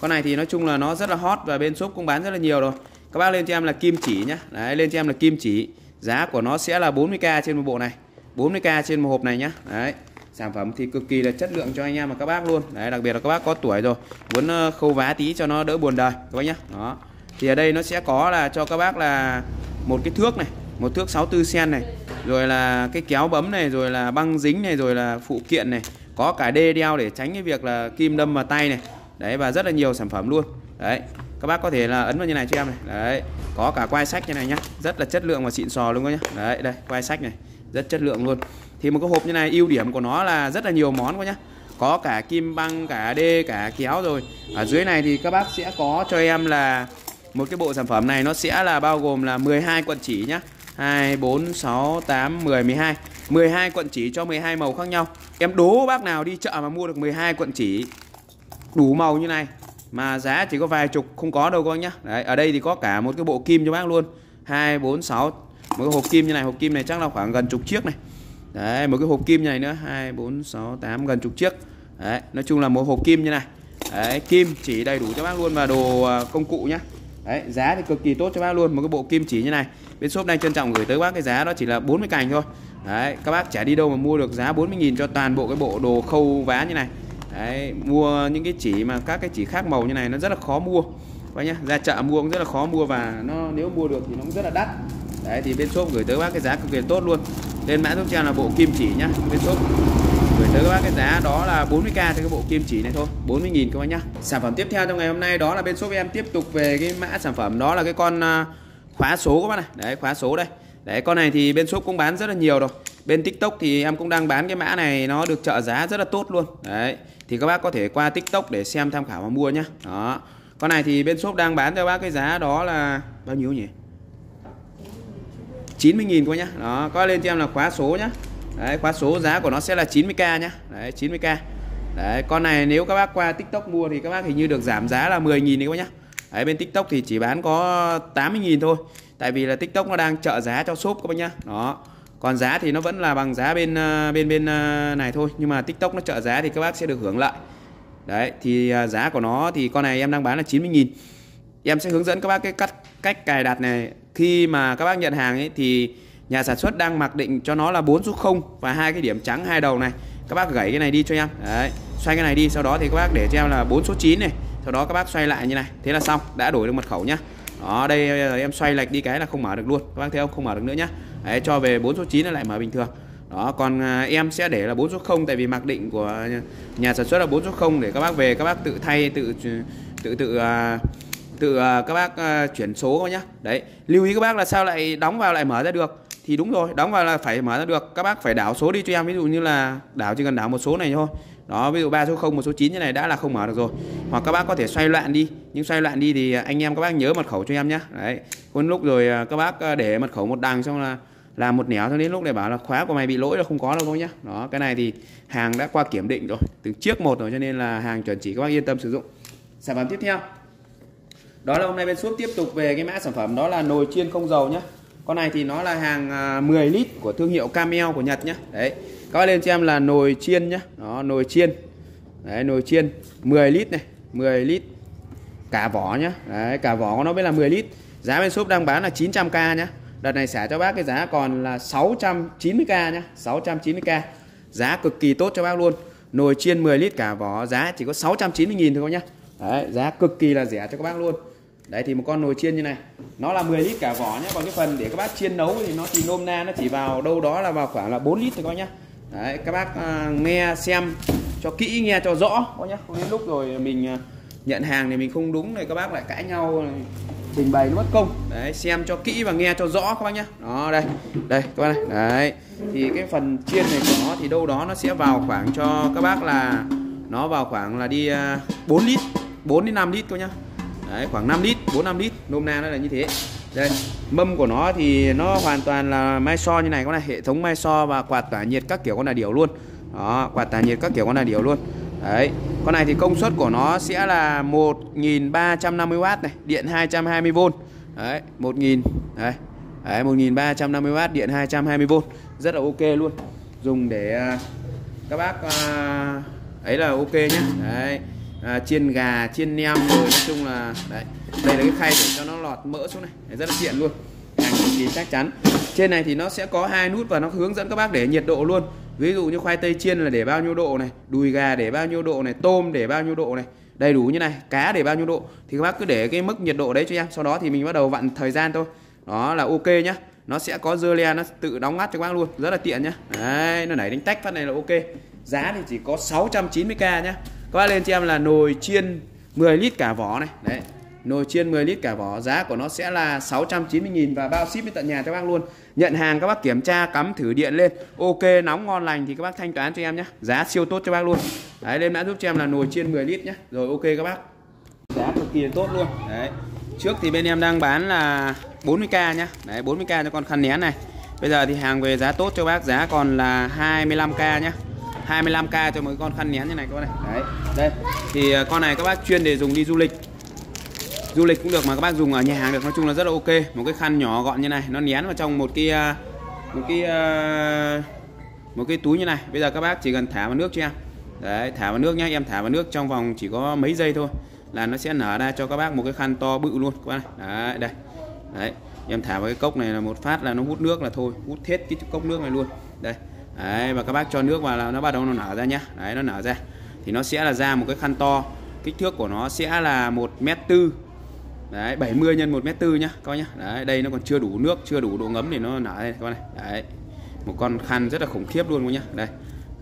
Con này thì nói chung là nó rất là hot và bên shop cũng bán rất là nhiều rồi. Các bác lên cho em là kim chỉ nhá. Đấy, lên cho em là kim chỉ. Giá của nó sẽ là 40k trên một bộ này. 40k trên một hộp này nhá. Đấy sản phẩm thì cực kỳ là chất lượng cho anh em và các bác luôn. Đấy, đặc biệt là các bác có tuổi rồi, muốn ờ, khâu vá tí cho nó đỡ buồn đời, các bác nhá. Đó. Thì ở đây nó sẽ có là cho các bác là một cái thước này, một thước 64 cm này, rồi là cái kéo bấm này, rồi là băng dính này, rồi là phụ kiện này, có cả đê đeo để tránh cái việc là kim đâm vào tay này. Đấy, và rất là nhiều sản phẩm luôn. Đấy, các bác có thể là ấn vào như này cho em này. Đấy, có cả quai sách như này nhá, rất là chất lượng và xịn sò luôn các nhá. Đấy, đây, quai sách này, rất chất lượng luôn thì một cái hộp như này, ưu điểm của nó là rất là nhiều món quá nhá. Có cả kim băng, cả đê, cả kéo rồi. Ở dưới này thì các bác sẽ có cho em là một cái bộ sản phẩm này, nó sẽ là bao gồm là 12 quận chỉ nhá. 2 4 6 8 10 12 12 quận chỉ cho 12 màu khác nhau. Em đố bác nào đi chợ mà mua được 12 quận chỉ đủ màu như này, mà giá chỉ có vài chục, không có đâu các nhá. Đấy, ở đây thì có cả một cái bộ kim cho bác luôn. 2 4 6 một cái hộp kim như này. Hộp kim này chắc là khoảng gần chục chiếc này đấy, một cái hộp kim này nữa. 2 4 6 8 gần chục chiếc. Đấy, nói chung là một hộp kim như này. Đấy, kim chỉ đầy đủ cho bác luôn và đồ à, công cụ nhá. Đấy, giá thì cực kỳ tốt cho bác luôn. Một cái bộ kim chỉ như này. Bên shop đang trân trọng gửi tới bác cái giá đó chỉ là 40 cành thôi. Đấy, các bác chả đi đâu mà mua được giá 40.000 cho toàn bộ cái bộ đồ khâu vá như này. Đấy, mua những cái chỉ mà các cái chỉ khác màu như này nó rất là khó mua. Các nhá, ra chợ mua cũng rất là khó mua và nó nếu mua được thì nó cũng rất là đắt. Đấy, thì bên shop gửi tới bác cái giá cực kỳ tốt luôn lên mã giúp cho là bộ kim chỉ nhá bên shop gửi tới các bác cái giá đó là 40k cho cái bộ kim chỉ này thôi 40.000 các bác nhá. Sản phẩm tiếp theo trong ngày hôm nay đó là bên shop em tiếp tục về cái mã sản phẩm, đó là cái con à, khóa số các bác này. Đấy, khóa số đây. Đấy, con này thì bên shop cũng bán rất là nhiều rồi. Bên tiktok thì em cũng đang bán cái mã này, nó được trợ giá rất là tốt luôn. Đấy, thì các bác có thể qua tiktok để xem tham khảo và mua nhá. Đó. Con này thì bên shop đang bán cho bác cái giá đó là bao nhiêu nhỉ? 90.000 coi nhá. Đó, coi lên cho em là khóa số nhá. Đấy, khóa số giá của nó sẽ là 90k nhá. Đấy 90k đấy, con này nếu các bác qua tiktok mua thì các bác hình như được giảm giá là 10.000 đấy các bác nhá. Đấy, bên tiktok thì chỉ bán có 80.000 thôi. Tại vì là tiktok nó đang trợ giá cho shop các bác nhá. Đó. Còn giá thì nó vẫn là bằng giá bên ờ, bên bên ờ, này thôi. Nhưng mà tiktok nó trợ giá thì các bác sẽ được hưởng lợi. Đấy, thì ờ, giá của nó thì con này em đang bán là 90.000 em sẽ hướng dẫn các bác cái cách cách cài đặt này khi mà các bác nhận hàng ấy thì nhà sản xuất đang mặc định cho nó là 4 số 0 và hai cái điểm trắng hai đầu này. Các bác gãy cái này đi cho em đấy xoay cái này đi sau đó thì các bác để cho em là bốn số 9 này. Sau đó các bác xoay lại như này. Thế là xong đã đổi được mật khẩu nhá. Đó đây ờ, em xoay lệch đi cái là không mở được luôn. Các bác thấy không? Không mở được nữa nhá. Đấy cho về bốn số 9 nó lại mở bình thường. Đó còn ờ, em sẽ để là bốn số 0 tại vì mặc định của nhà sản xuất là bốn số 0 để các bác về các bác tự thay tự tự tự uh, tự ờ, các bác ờ, chuyển số nhá. Đấy, lưu ý các bác là sao lại đóng vào lại mở ra được. Thì đúng rồi, đóng vào là phải mở ra được. Các bác phải đảo số đi cho em, ví dụ như là đảo chỉ cần đảo một số này thôi. Đó, ví dụ ba số 0 một số 9 như này đã là không mở được rồi. Hoặc các bác có thể xoay loạn đi. Nhưng xoay loạn đi thì anh em các bác nhớ mật khẩu cho em nhé đấy con lúc rồi ờ, các bác để mật khẩu một đằng xong là làm một nẻo cho đến lúc này bảo là khóa của mày bị lỗi là không có đâu thôi nhá. Đó, cái này thì hàng đã qua kiểm định rồi, từ chiếc một rồi cho nên là hàng chuẩn chỉ các bác yên tâm sử dụng. Sản phẩm tiếp theo đó là hôm nay bên shop tiếp tục về cái mã sản phẩm, đó là nồi chiên không dầu nhá. Con này thì nó là hàng à, 10 lít của thương hiệu Camel của Nhật nhá. Đấy, các lên cho em là nồi chiên nhá. Đó, nồi chiên. Đấy, nồi chiên 10 lít này 10 lít. Cả vỏ nhá. Đấy cả vỏ của nó mới là 10 lít. Giá bên shop đang bán là 900k nhá. Đợt này xả cho bác cái giá còn là 690k nhá. 690k giá cực kỳ tốt cho bác luôn. Nồi chiên 10 lít cả vỏ, giá chỉ có 690.000 thôi nhá. Đấy, giá cực kỳ là rẻ cho các bác luôn đấy thì một con nồi chiên như này. Nó là 10 lít cả vỏ nhé còn cái phần để các bác chiên nấu thì nó thì nôm na nó chỉ vào đâu đó là vào khoảng là 4 lít thôi các bác nhá. Đấy các bác à, nghe xem cho kỹ nghe cho rõ có nhá. Không đến lúc rồi mình à, nhận hàng thì mình không đúng này các bác lại cãi nhau à, trình bày nó mất công. Đấy xem cho kỹ và nghe cho rõ các bác nhá. Đó đây đây các bác này. Đấy thì cái phần chiên này của nó thì đâu đó nó sẽ vào khoảng cho các bác là nó vào khoảng là đi à, 4 lít 4 đến 5 lít thôi nhá đấy, khoảng 5 lít 4 5 lít, nôm na nó là như thế. Đây, mâm của nó thì nó hoàn toàn là mai so như này, con này, hệ thống mai so và quạt tỏa nhiệt các kiểu con là điều luôn. Đó, quạt tỏa nhiệt các kiểu con là điều luôn. Đấy, con này thì công suất của nó sẽ là 1350W này, điện 220V đấy 1000 đấy đấy 1350W điện 220V rất là ok luôn. Dùng để à, các bác à, ấy là ok nhé đấy à, chiên gà chiên nem rồi nói chung là đấy. Đây là cái khay để cho nó lọt mỡ xuống này. Đấy, rất là tiện luôn. Hàng cực kỳ chắc chắn. Trên này thì nó sẽ có hai nút và nó hướng dẫn các bác để nhiệt độ luôn. Ví dụ như khoai tây chiên là để bao nhiêu độ này đùi gà để bao nhiêu độ này tôm để bao nhiêu độ này. Đầy đủ như này cá để bao nhiêu độ. Thì các bác cứ để cái mức nhiệt độ đấy cho em. Sau đó thì mình bắt đầu vặn thời gian thôi. Đó là ok nhá. Nó sẽ có dơ le nó tự đóng ngắt cho các bác luôn. Rất là tiện nhá. Đấy nó nảy đánh tách phát này là ok. Giá thì chỉ có 690k nhá các bác lên cho em là nồi chiên 10 lít cả vỏ này. Đấy, nồi chiên 10 lít cả vỏ, giá của nó sẽ là 690.000 và bao ship đến tận nhà cho bác luôn. Nhận hàng các bác kiểm tra, cắm thử điện lên. Ok, nóng ngon lành thì các bác thanh toán cho em nhé. Giá siêu tốt cho bác luôn. Đấy, lên mã giúp cho em là nồi chiên 10 lít nhé. Rồi, ok các bác. Giá cực kỳ tốt luôn. Đấy, trước thì bên em đang bán là 40k nhá. Đấy 40k cho con khăn nén này. Bây giờ thì hàng về giá tốt cho bác, giá còn là 25k nhá. 25k cho một con khăn nén như này các bác này. Đấy, đây. Thì à, con này các bác chuyên để dùng đi du lịch. Du lịch cũng được mà các bác dùng ở nhà hàng được, nói chung là rất là ok. Một cái khăn nhỏ gọn như này, nó nén vào trong một cái à, một cái à, một cái túi như này. Bây giờ các bác chỉ cần thả vào nước cho em đấy, thả vào nước nhá, em thả vào nước trong vòng chỉ có mấy giây thôi là nó sẽ nở ra cho các bác một cái khăn to bự luôn, các bác này. Đấy, đây. Đấy, em thả vào cái cốc này là một phát là nó hút nước là thôi. Hút hết cái cốc nước này luôn. Đây đấy, và các bác cho nước vào là nó bắt đầu nó nở ra nhá. Đấy, nó nở ra. Thì nó sẽ là ra một cái khăn to. Kích thước của nó sẽ là một mét tư. Đấy 70 nhân một mét tư nhá coi nhá. Đấy, đây nó còn chưa đủ nước, chưa đủ độ ngấm thì nó nở đây các bác này. Đấy, một con khăn rất là khủng khiếp luôn các nhá. Đây.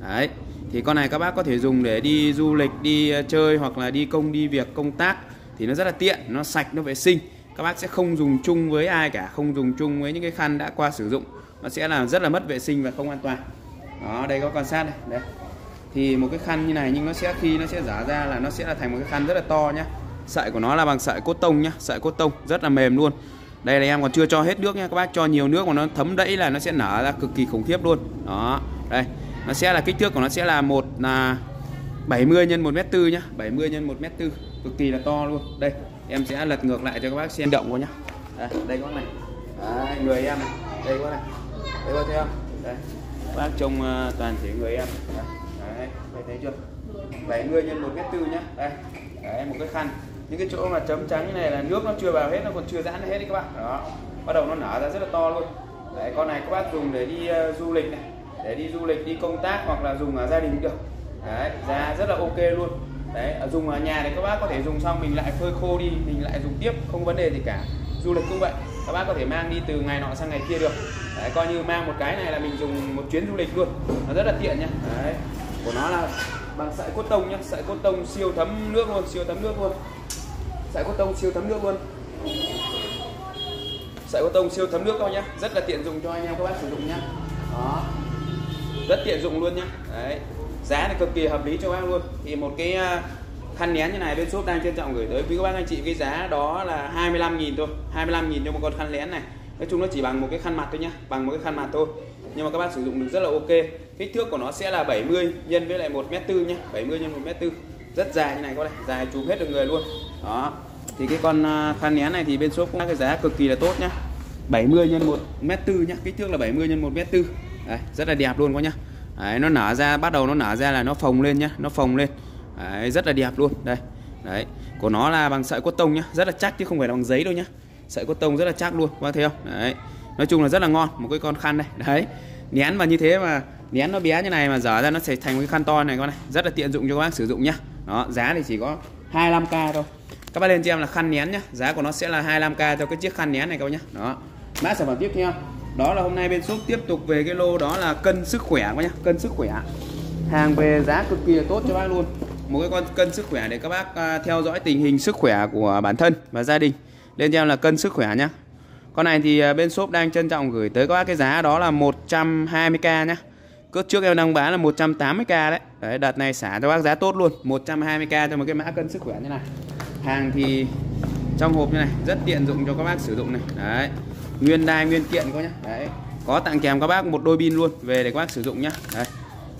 Đấy, thì con này các bác có thể dùng để đi du lịch, đi ờ, chơi hoặc là đi công, đi việc, công tác. Thì nó rất là tiện, nó sạch, nó vệ sinh. Các bác sẽ không dùng chung với ai cả, không dùng chung với những cái khăn đã qua sử dụng. Nó sẽ là rất là mất vệ sinh và không an toàn đó đây có quan sát này đây thì một cái khăn như này nhưng nó sẽ khi nó sẽ giả ra là nó sẽ là thành một cái khăn rất là to nhá. Sợi của nó là bằng sợi cốt tông nhá sợi cốt tông rất là mềm luôn. Đây là em còn chưa cho hết nước nha các bác cho nhiều nước mà nó thấm đẫy là nó sẽ nở ra cực kỳ khủng khiếp luôn. Đó đây. Nó sẽ là kích thước của nó sẽ là một là 70 nhân 1 mét tư nhá 70 nhân 1 mét tư cực kỳ là to luôn. Đây em sẽ lật ngược lại cho các bác xem. Động của nhá. Đây, đây có này. Đấy, người em này. Đây có này. Đây có thấy không đây bác trông ờ, toàn thể người em. Đấy thấy chưa? 70 nhân 1 mét tư nhá. Đây đấy một cái khăn. Những cái chỗ mà chấm trắng như này là nước nó chưa vào hết nó còn chưa giãn hết đấy các bạn. Đó bắt đầu nó nở ra rất là to luôn. Đấy con này các bác dùng để đi uh, du lịch này để đi du lịch đi công tác hoặc là dùng ở gia đình được. Đấy giá rất là ok luôn. Đấy dùng ở nhà thì các bác có thể dùng xong mình lại phơi khô đi mình lại dùng tiếp không vấn đề gì cả du lịch cũng vậy. Các bác có thể mang đi từ ngày nọ sang ngày kia được. Đấy, coi như mang một cái này là mình dùng một chuyến du lịch luôn. Nó rất là tiện nhá. Đấy của nó là bằng sợi cốt tông nhá. Sợi cốt tông siêu thấm nước luôn siêu thấm nước luôn. Sợi cốt tông siêu thấm nước luôn. Sợi cốt tông siêu thấm nước thôi nhá. Rất là tiện dùng cho anh em các bác sử dụng nhá. Đó. Rất tiện dụng luôn nhá. Đấy giá thì cực kỳ hợp lý cho bác luôn. Thì một cái à, khăn nén như này bên shop đang trân trọng gửi tới quý các bác anh chị. Cái giá đó là 25.000 thôi 25.000 cho một con khăn nén này. Nói chung nó chỉ bằng một cái khăn mặt thôi nhá bằng một cái khăn mặt thôi. Nhưng mà các bác sử dụng được rất là ok. Kích thước của nó sẽ là 70 nhân với lại 1 mét tư nhá 70 nhân 1 mét tư. Rất dài như này có này dài chụp hết được người luôn. Đó. Thì cái con à, khăn nén này thì bên shop cũng cái giá cực kỳ là tốt nhá. 70 nhân 1 mét tư nhá kích thước là 70 nhân 1 mét tư. Đấy, rất là đẹp luôn có nhá. Đấy, nó nở ra bắt đầu nó nở ra là nó phồng lên nhá nó phồng lên đấy, rất là đẹp luôn. Đây đấy. Của nó là bằng sợi cốt tông nhá. Rất là chắc chứ không phải là bằng giấy đâu nhá. Sợi cốt tông rất là chắc luôn. Các bác thấy không? Đấy. Nói chung là rất là ngon. Một cái con khăn đây. Đấy. Nén vào như thế mà nén nó bé như này mà dở ra nó sẽ thành một cái khăn to này con này. Rất là tiện dụng cho các bác sử dụng nhá. Đó giá thì chỉ có 25k thôi. Các bác lên cho em là khăn nén nhá. Giá của nó sẽ là 25k cho cái chiếc khăn nén này các bác nhá. Đó. Mã sản phẩm tiếp theo. Đó là hôm nay bên shop tiếp tục về cái lô đó là cân sức khỏe các bác nhá. Cân sức khỏe. Hàng về giá cực kỳ là tốt cho bác luôn một cái con cân sức khỏe để các bác à, theo dõi tình hình sức khỏe của bản thân và gia đình. Lên cho em là cân sức khỏe nhá. Con này thì à, bên shop đang trân trọng gửi tới các bác cái giá đó là 120k nhá. Cước trước em đang bán là 180k đấy. Đấy, đợt này xả cho bác giá tốt luôn. 120k cho một cái mã cân sức khỏe như này. Hàng thì trong hộp như này, rất tiện dụng cho các bác sử dụng này. Đấy, nguyên đai, nguyên kiện có nhá. Đấy, có tặng kèm các bác một đôi pin luôn, về để các bác sử dụng nhá. Đấy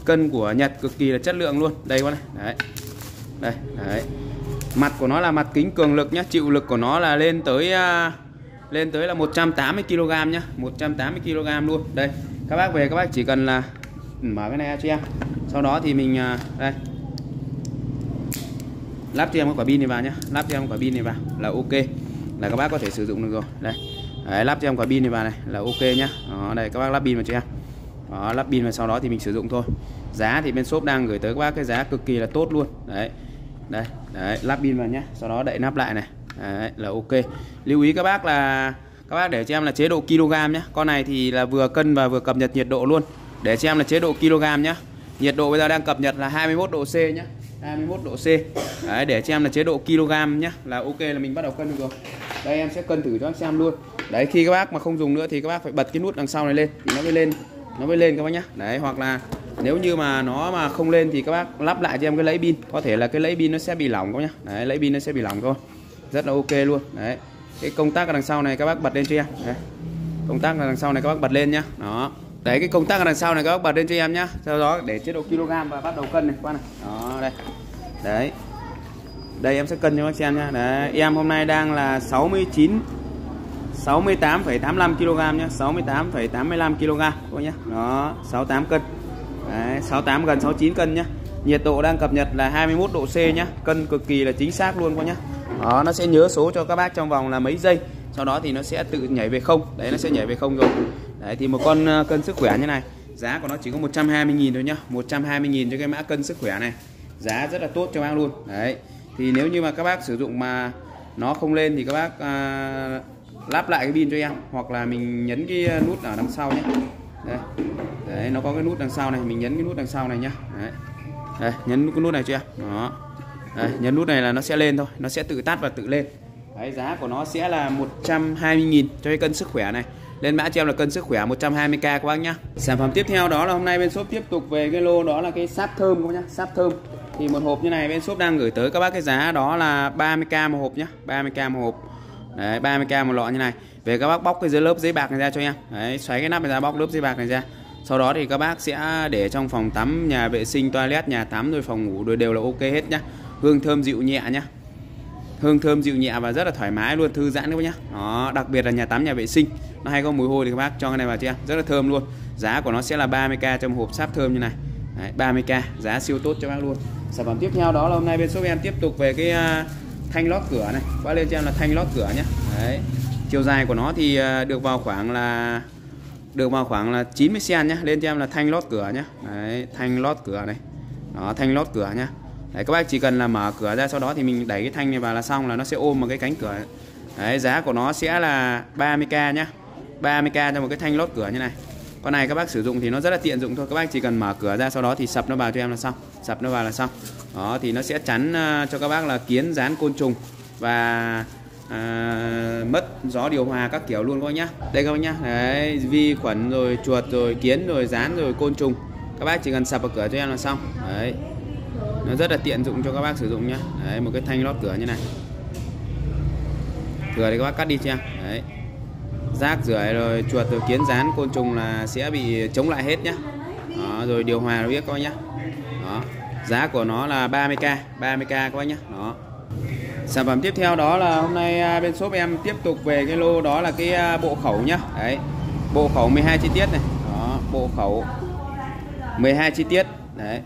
cân của Nhật cực kỳ là chất lượng luôn. Đây con này. Đấy. Đây đấy. Mặt của nó là mặt kính cường lực nhá. Chịu lực của nó là lên tới uh, lên tới là 180 kg nhá. 180 kg luôn. Đây các bác về các bác chỉ cần là ừ, mở cái này cho em. Sau đó thì mình uh, đây. Lắp cho em cái quả pin này vào nhá. Lắp cho em quả pin này vào là ok. Là các bác có thể sử dụng được rồi. Đây. Đấy, lắp cho em quả pin này vào này là ok nhá. Đó, đây các bác lắp pin vào cho em đó, lắp pin và sau đó thì mình sử dụng thôi. Giá thì bên shop đang gửi tới các bác cái giá cực kỳ là tốt luôn. Đấy đây đấy lắp pin vào nhé sau đó đậy nắp lại này. Đấy, là ok. Lưu ý các bác là các bác để cho em là chế độ kg nhé con này thì là vừa cân và vừa cập nhật nhiệt độ luôn. Để cho em là chế độ kg nhé nhiệt độ bây giờ đang cập nhật là 21 độ C nhé 21 độ C. Đấy, để cho em là chế độ kg nhé là ok là mình bắt đầu cân được rồi. Đây em sẽ cân thử cho anh xem luôn. Đấy khi các bác mà không dùng nữa thì các bác phải bật cái nút đằng sau này lên. Thì nó mới lên nó mới lên các bác nhá. Đấy, hoặc là nếu như mà nó mà không lên thì các bác lắp lại cho em cái lấy pin. Có thể là cái lấy pin nó sẽ bị lỏng các nhá. Đấy lấy pin nó sẽ bị lỏng thôi. Rất là ok luôn. Đấy, cái công tắc ở đằng sau này các bác bật lên cho em. Đấy. công tắc ở đằng sau này các bác bật lên nhá. Đó. Đấy, cái công tắc ở đằng sau này các bác bật lên cho em nhá. Sau đó để chế độ kg và bắt đầu cân này qua này. Đó, đây. Đấy. Đây, em sẽ cân cho bác xem nhá. Đấy, em hôm nay đang là 69 68,85 kg nhé 68,85 kg cô nhé đó 68 cân. Đấy, 68 gần 69 cân nhé nhiệt độ đang cập nhật là 21 độ C nhé cân cực kỳ là chính xác luôn quá nhá. Đó nó sẽ nhớ số cho các bác trong vòng là mấy giây. Sau đó thì nó sẽ tự nhảy về không. Đấy nó sẽ nhảy về không rồi. Đấy thì một con ờ, cân sức khỏe như này giá của nó chỉ có 120.000 thôi nhá. 120.000 cho cái mã cân sức khỏe này. Giá rất là tốt cho bác luôn. Đấy thì nếu như mà các bác sử dụng mà nó không lên thì các bác à, lắp lại cái pin cho em hoặc là mình nhấn cái ờ, nút ở đằng sau nhé. Đây. đấy nó có cái nút đằng sau này mình nhấn cái nút đằng sau này nhá. Đấy. đây nhấn cái nút này chưa? Đó. Đây, nhấn nút này là nó sẽ lên thôi nó sẽ tự tắt và tự lên. Đấy, giá của nó sẽ là 120.000 cho cái cân sức khỏe này. Lên mã cho em là cân sức khỏe 120k các bác nhá. Sản phẩm tiếp theo đó là hôm nay bên shop tiếp tục về cái lô đó là cái sáp thơm các nhá sáp thơm. Thì một hộp như này bên shop đang gửi tới các bác cái giá đó là 30k một hộp nhá 30k một hộp đấy 30k một lọ như này. Về các bác bóc cái dưới lớp giấy bạc này ra cho em. Đấy xoáy cái nắp này ra bóc lớp giấy bạc này ra. Sau đó thì các bác sẽ để trong phòng tắm nhà vệ sinh toilet nhà tắm rồi phòng ngủ rồi đều là ok hết nhá. Hương thơm dịu nhẹ nhá. Hương thơm dịu nhẹ và rất là thoải mái luôn thư giãn các bác nhá. Đó đặc biệt là nhà tắm nhà vệ sinh. Nó hay có mùi hôi thì các bác cho cái này vào cho em. Rất là thơm luôn. Giá của nó sẽ là 30k trong hộp sáp thơm như này. Đấy, 30k giá siêu tốt cho bác luôn. Sản phẩm tiếp theo đó là hôm nay bên shop em tiếp tục về cái uh, thanh lót cửa này. Qua lên cho em là thanh lót cửa nhé. Đấy. Chiều dài của nó thì à, được vào khoảng là được vào khoảng là 90 cm nhá lên cho em là thanh lót cửa nhé, đấy thanh lót cửa này. Đó thanh lót cửa nhá đấy các bác chỉ cần là mở cửa ra sau đó thì mình đẩy cái thanh này vào là xong là nó sẽ ôm vào cái cánh cửa. Đấy giá của nó sẽ là 30k nhá 30k cho một cái thanh lót cửa như này con này các bác sử dụng thì nó rất là tiện dụng thôi. Các bác chỉ cần mở cửa ra sau đó thì sập nó vào cho em là xong. Sập nó vào là xong. Đó thì nó sẽ chắn uh, cho các bác là kiến dán côn trùng và ờ, à, mất gió điều hòa các kiểu luôn các bác nhá. Đây các bác nhá. Đấy vi khuẩn rồi chuột rồi kiến rồi dán rồi côn trùng. Các bác chỉ cần sập vào cửa cho em là xong. Đấy. Nó rất là tiện dụng cho các bác sử dụng nhá. Đấy một cái thanh lót cửa như này. Cửa thì các bác cắt đi cho em. Đấy rác rưởi rồi chuột rồi kiến rán côn trùng là sẽ bị chống lại hết nhá. Đó, rồi điều hòa nó biết coi nhá. Đó giá của nó là 30k 30k các bác nhá. Đó. Sản phẩm tiếp theo đó là hôm nay à, bên shop em tiếp tục về cái lô đó là cái à, bộ khẩu nhá. Đấy bộ khẩu 12 chi tiết này. Đó bộ khẩu 12 chi tiết. Đấy.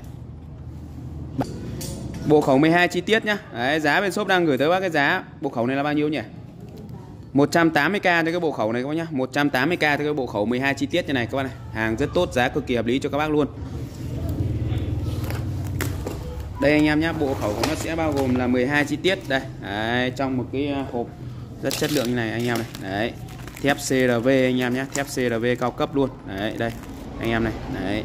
Bộ khẩu 12 chi tiết nhá. Đấy giá bên shop đang gửi tới bác cái giá. Bộ khẩu này là bao nhiêu nhỉ? 180k cho cái bộ khẩu này các bác nhá. 180k cho cái bộ khẩu 12 chi tiết như này các bác này. Hàng rất tốt giá cực kỳ hợp lý cho các bác luôn. Đây anh em nhá, bộ khẩu của nó sẽ bao gồm là 12 chi tiết. Đây đấy, trong một cái ờ, hộp rất chất lượng như này anh em này. Đấy thép CRV anh em nhé thép CRV cao cấp luôn. Đấy đây anh em này. Đấy.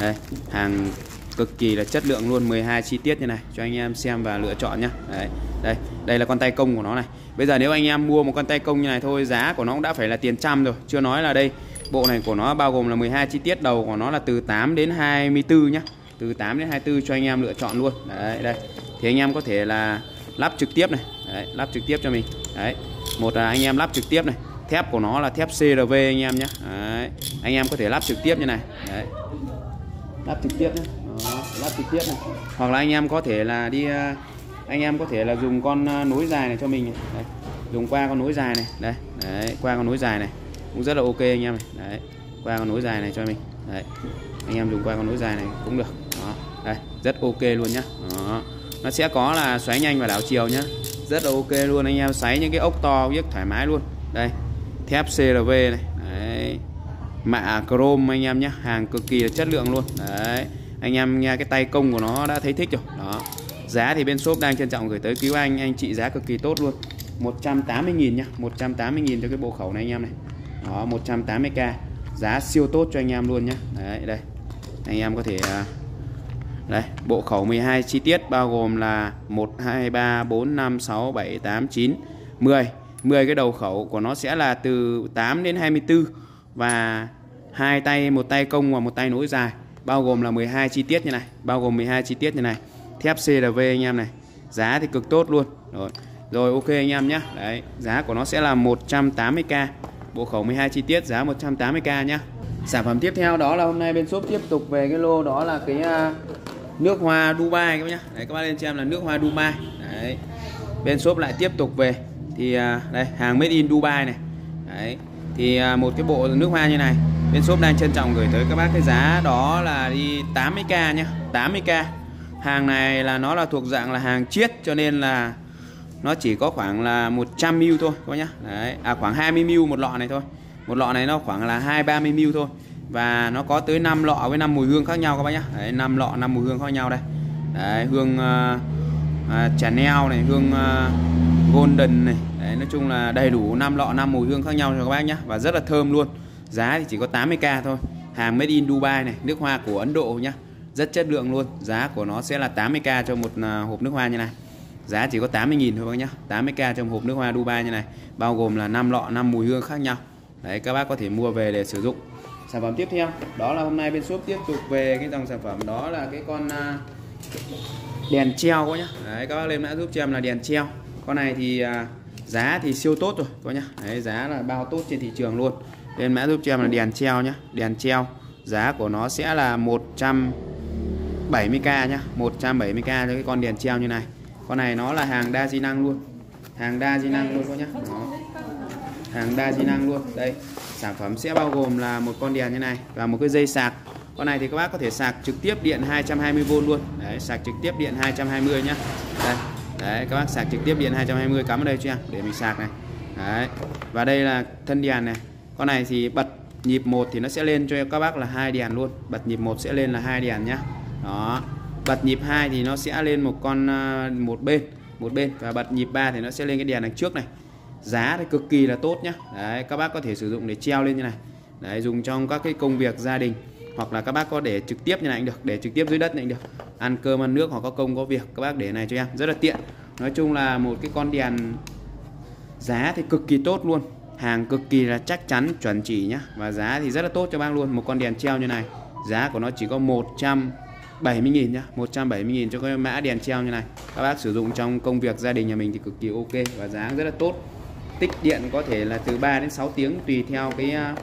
Đây hàng cực kỳ là chất lượng luôn 12 chi tiết như này cho anh em xem và lựa chọn nhá. Đấy đây đây là con tay công của nó này bây giờ nếu anh em mua một con tay công như này thôi giá của nó cũng đã phải là tiền trăm rồi. Chưa nói là đây bộ này của nó bao gồm là 12 chi tiết đầu của nó là từ 8 đến 24 nhá. Từ 8 đến 24 cho anh em lựa chọn luôn. Đấy đây. Thì anh em có thể là lắp trực tiếp này. Đấy, lắp trực tiếp cho mình. Đấy một là anh em lắp trực tiếp này. Thép của nó là thép CRV anh em nhé đấy. anh em có thể lắp trực tiếp như này. Đấy. lắp trực tiếp nhé Đó, lắp trực tiếp này. Hoặc là anh em có thể là đi à, anh em có thể là dùng con à, nối dài này cho mình. Đấy. dùng qua con nối dài này. Đây đấy, qua con nối dài này. Cũng rất là ok anh em này. Đấy, qua con nối dài này cho mình. Đấy, anh em dùng qua con nối dài này cũng được. Đó, đây, rất ok luôn nhá. Đó. nó sẽ có là xoáy nhanh và đảo chiều nhá. Rất là ok luôn anh em, xoáy những cái ốc to viết thoải mái luôn. Đây, thép CRV này. Đấy, mạ chrome anh em nhé hàng cực kỳ là chất lượng luôn. Đấy, anh em nghe cái tay công của nó đã thấy thích rồi. Đó giá thì bên shop đang trân trọng gửi tới cứu anh. Anh chị giá cực kỳ tốt luôn. 180.000 nhá. 180.000 cho cái bộ khẩu này anh em này. Đó 180k giá siêu tốt cho anh em luôn nhá. đấy, đây. Anh em có thể à, đây, bộ khẩu 12 chi tiết bao gồm là 1 2 3 4 5 6 7 8 9 10 10 cái đầu khẩu của nó sẽ là từ 8 đến 24 và hai tay, một tay công và một tay nối dài. Bao gồm là 12 chi tiết như này. Bao gồm 12 chi tiết như này thép CRV anh em này. Giá thì cực tốt luôn. Rồi rồi ok anh em nhé đấy, giá của nó sẽ là 180k bộ khẩu 12 chi tiết giá 180k nhá. Sản phẩm tiếp theo đó là hôm nay bên shop tiếp tục về cái lô đó là cái à, nước hoa Dubai các bác nhá. Đấy, các bác lên xem là nước hoa Dubai. Đấy, bên shop lại tiếp tục về. Thì à, đây, hàng made in Dubai này. Đấy, thì à, một cái bộ nước hoa như này. Bên shop đang trân trọng gửi tới các bác cái giá đó là đi 80k nhá. 80k hàng này là nó là thuộc dạng là hàng chiết cho nên là nó chỉ có khoảng là 100 ml thôi các nhá. Đấy à khoảng 20 ml một lọ này thôi. Một lọ này nó khoảng là 2 30 ml thôi. Và nó có tới 5 lọ với 5 mùi hương khác nhau các bác nhá. Đấy 5 lọ 5 mùi hương khác nhau đây. Đấy hương à, à, uh, uh, Chanel này hương uh, Golden này. Đấy nói chung là đầy đủ 5 lọ 5 mùi hương khác nhau cho các bác nhá. Và rất là thơm luôn. Giá thì chỉ có 80k thôi. Hàng made in Dubai này nước hoa của Ấn Độ nhá rất chất lượng luôn. Giá của nó sẽ là 80k cho một à, hộp nước hoa như này. Giá chỉ có 80.000 thôi bác nhá. 80k trong hộp nước hoa Dubai như này. Bao gồm là 5 lọ 5 mùi hương khác nhau. Đấy, các bác có thể mua về để sử dụng. Sản phẩm tiếp theo, đó là hôm nay bên shop tiếp tục về cái dòng sản phẩm. Đó là cái con à, đèn treo có nhá. Đấy, các bác lên mã giúp cho em là đèn treo. Con này thì à, giá thì siêu tốt rồi có nhá. Đấy, giá là bao tốt trên thị trường luôn. Lên mã giúp cho em là đèn treo nhá. Đèn treo, giá của nó sẽ là 170k nhá 170k cho cái con đèn treo như này. Con này nó là hàng đa di năng luôn. Hàng đa di năng luôn các nhá. Đó. hàng đa di năng luôn. Đây, sản phẩm sẽ bao gồm là một con đèn như này và một cái dây sạc. Con này thì các bác có thể sạc trực tiếp điện 220V luôn. Đấy, sạc trực tiếp điện 220 nhá. Đây, đấy, các bác sạc trực tiếp điện 220 cắm ở đây cho em, để mình sạc này. Đấy, và đây là thân đèn này. Con này thì bật nhịp 1 thì nó sẽ lên cho các bác là hai đèn luôn. Bật nhịp 1 sẽ lên là hai đèn nhá đó. Bật nhịp 2 thì nó sẽ lên một con à, một bên một bên. Và bật nhịp 3 thì nó sẽ lên cái đèn đằng trước này. Giá thì cực kỳ là tốt nhá. Đấy, các bác có thể sử dụng để treo lên như này. Đấy, dùng trong các cái công việc gia đình. Hoặc là các bác có để trực tiếp như này anh được, để trực tiếp dưới đất này anh được. Ăn cơm, ăn nước hoặc có công, có việc, các bác để này cho em. Rất là tiện. Nói chung là một cái con đèn giá thì cực kỳ tốt luôn. Hàng cực kỳ là chắc chắn, chuẩn chỉ nhá. Và giá thì rất là tốt cho bác luôn. Một con đèn treo như này, giá của nó chỉ có 170.000 nhá 170.000 cho cái mã đèn treo như này. Các bác sử dụng trong công việc gia đình nhà mình thì cực kỳ ok và giá rất là tốt. Tích điện có thể là từ 3 đến 6 tiếng tùy theo cái à,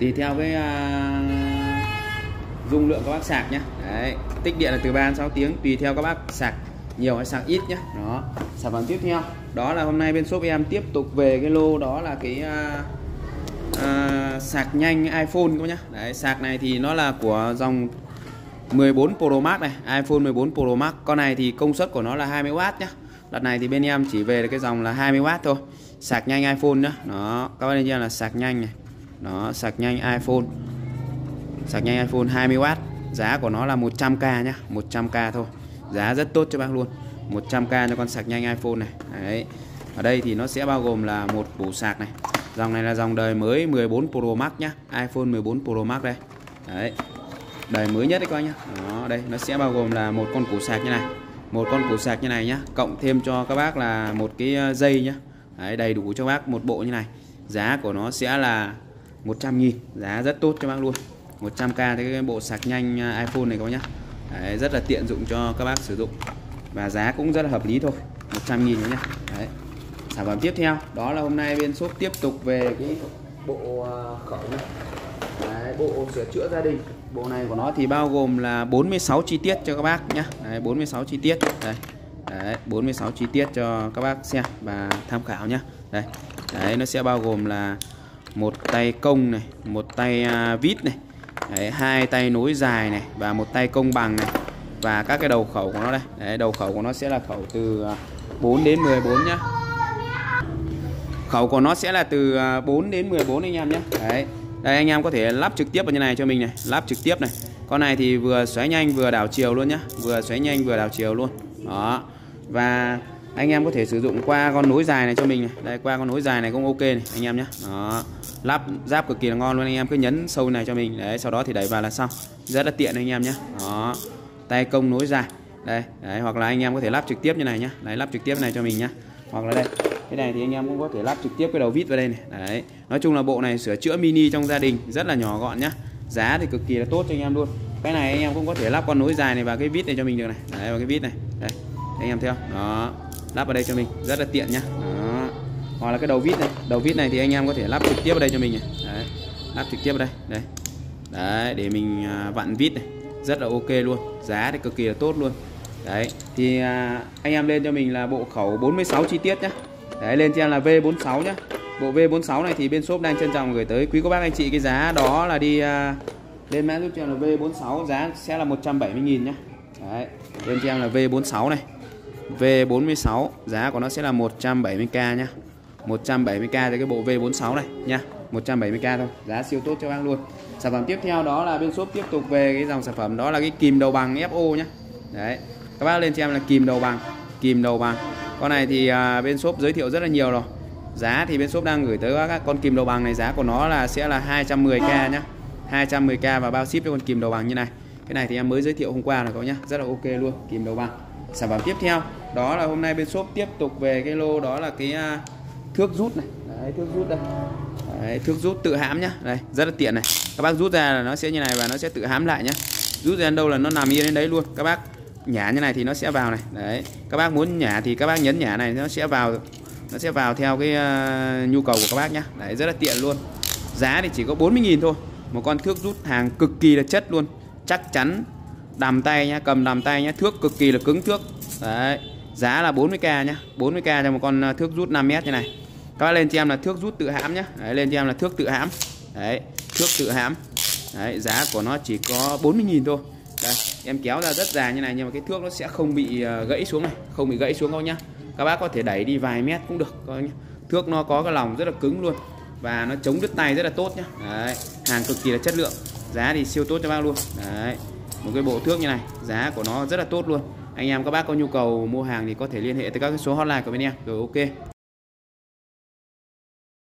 tùy theo cái uh, dung lượng các bác sạc nhá. Đấy, tích điện là từ 3 đến 6 tiếng tùy theo các bác sạc nhiều hay sạc ít nhé đó sản phẩm tiếp theo. Đó là hôm nay bên shop em tiếp tục về cái lô đó là cái uh, uh, sạc nhanh iPhone các nhá. Đấy sạc này thì nó là của dòng 14 Pro Max này, iPhone 14 Pro Max. Con này thì công suất của nó là 20W nhá. Đợt này thì bên em chỉ về cái dòng là 20W thôi. Sạc nhanh iPhone nhá. Đó, các bác nhìn là sạc nhanh này. Đó, sạc nhanh iPhone. Sạc nhanh iPhone 20W giá của nó là 100k nhá. 100k thôi. Giá rất tốt cho bác luôn. 100k cho con sạc nhanh iPhone này. Đấy. Ở đây thì nó sẽ bao gồm là một bộ sạc này. Dòng này là dòng đời mới 14 Pro Max nhá. iPhone 14 Pro Max đây. Đấy đời mới nhất đấy các anh nhá. Đó đây nó sẽ bao gồm là một con củ sạc như này. Một con củ sạc như này nhá cộng thêm cho các bác là một cái ờ, dây nhá. Đấy, đầy đủ cho bác một bộ như này. Giá của nó sẽ là 100 nghìn. Giá rất tốt cho bác luôn. 100k cái bộ sạc nhanh ờ, iPhone này các bác nhá. Đấy, rất là tiện dụng cho các bác sử dụng. Và giá cũng rất là hợp lý thôi. 100 nghìn nhá. Đấy. sản phẩm tiếp theo đó là hôm nay bên shop tiếp tục về cái bộ ờ, khẩu này Đấy, bộ sửa chữa gia đình bộ này của nó thì bao gồm là 46 chi tiết cho các bác nhé Đấy, 46 chi tiết. Đây Đấy, 46 chi tiết cho các bác xem và tham khảo nhé đây Đấy, nó sẽ bao gồm là một tay công này một tay à, vít này Đấy, hai tay nối dài này và một tay công bằng này và các cái đầu khẩu của nó đây. Đấy, đầu khẩu của nó sẽ là khẩu từ à, 4 đến 14 nhá. Khẩu của nó sẽ là từ à, 4 đến 14 anh em nhé Đấy đây, anh em có thể lắp trực tiếp vào như này cho mình này. Lắp trực tiếp này. Con này thì vừa xoáy nhanh, vừa đảo chiều luôn nhá. Vừa xoáy nhanh, vừa đảo chiều luôn. Đó. Và anh em có thể sử dụng qua con nối dài này cho mình này. Đây, qua con nối dài này cũng ok này, anh em nhé đó. Lắp ráp cực kỳ là ngon luôn, anh em cứ nhấn sâu này cho mình. Đấy, sau đó thì đẩy vào là xong. Rất là tiện anh em nhé đó. Tay công nối dài. Đây, đấy, hoặc là anh em có thể lắp trực tiếp như này nhá. Đấy, lắp trực tiếp này cho mình nhá. Hoặc là đây cái này thì anh em cũng có thể lắp trực tiếp cái đầu vít vào đây này. Đấy. Nói chung là bộ này sửa chữa mini trong gia đình, rất là nhỏ gọn nhá. Giá thì cực kỳ là tốt cho anh em luôn. Cái này anh em cũng có thể lắp con nối dài này vào cái vít này cho mình được này. Đấy vào cái vít này. Đây, anh em theo đó, lắp vào đây cho mình, rất là tiện nhá. Đó. hoặc là cái đầu vít này. Đầu vít này thì anh em có thể lắp trực tiếp vào đây cho mình này. Đấy. lắp trực tiếp vào đây. Đây. Đấy, để mình à, vặn vít này. Rất là ok luôn. Giá thì cực kỳ là tốt luôn. Đấy, thì à, anh em lên cho mình là bộ khẩu 46 chi tiết nhé đấy lên cho em là V46 nhá. Bộ V46 này thì bên shop đang trân trọng gửi tới quý cô bác anh chị. Cái giá đó là đi uh, lên mã giúp cho em là V46 giá sẽ là 170.000 nhá. Đấy lên cho em là V46 này. V46 giá của nó sẽ là 170k nhá. 170k cho cái bộ V46 này nha 170k thôi giá siêu tốt cho bác luôn. Sản phẩm tiếp theo đó là bên shop tiếp tục về cái dòng sản phẩm đó là cái kìm đầu bằng FO nhá. Đấy các bác lên cho em là kìm đầu bằng kìm đầu bằng con này thì à, bên shop giới thiệu rất là nhiều rồi. Giá thì bên shop đang gửi tới các con kìm đầu bằng này giá của nó là sẽ là 210k nhá. 210k và bao ship cho con kìm đầu bằng như này. Cái này thì em mới giới thiệu hôm qua rồi các nhá rất là ok luôn kìm đầu bằng. Sản phẩm tiếp theo đó là hôm nay bên shop tiếp tục về cái lô đó là cái à, thước rút này. Đấy, thước rút đây. Đấy, thước rút tự hãm nhá. Đây rất là tiện này. Các bác rút ra là nó sẽ như này và nó sẽ tự hãm lại nhá. Rút ra đâu là nó nằm yên đến đấy luôn. Các bác nhả như này thì nó sẽ vào này. Đấy các bác muốn nhả thì các bác nhấn nhả này nó sẽ vào nó sẽ vào theo cái uh, nhu cầu của các bác nhá. Đấy rất là tiện luôn. Giá thì chỉ có 40.000 thôi một con thước rút hàng cực kỳ là chất luôn. Chắc chắn đầm tay nhá cầm đầm tay nhá thước cực kỳ là cứng thước. Đấy giá là 40k nhá 40k cho một con ờ, thước rút 5 mét như này. Các bác lên cho em là thước rút tự hãm nhá. Đấy, lên cho em là thước tự hãm. Đấy thước tự hãm. Đấy giá của nó chỉ có 40.000 thôi. Đây em kéo ra rất dài như này, nhưng mà cái thước nó sẽ không bị ờ, gãy xuống này. Không bị gãy xuống đâu nhá. Các bác có thể đẩy đi vài mét cũng được, coi nhá. Thước nó có cái lòng rất là cứng luôn và nó chống đứt tay rất là tốt nhá. Đấy, hàng cực kỳ là chất lượng. Giá thì siêu tốt cho bác luôn. Đấy, một cái bộ thước như này, giá của nó rất là tốt luôn. Anh em, các bác có nhu cầu mua hàng thì có thể liên hệ tới các cái số hotline của bên em. Rồi, ok.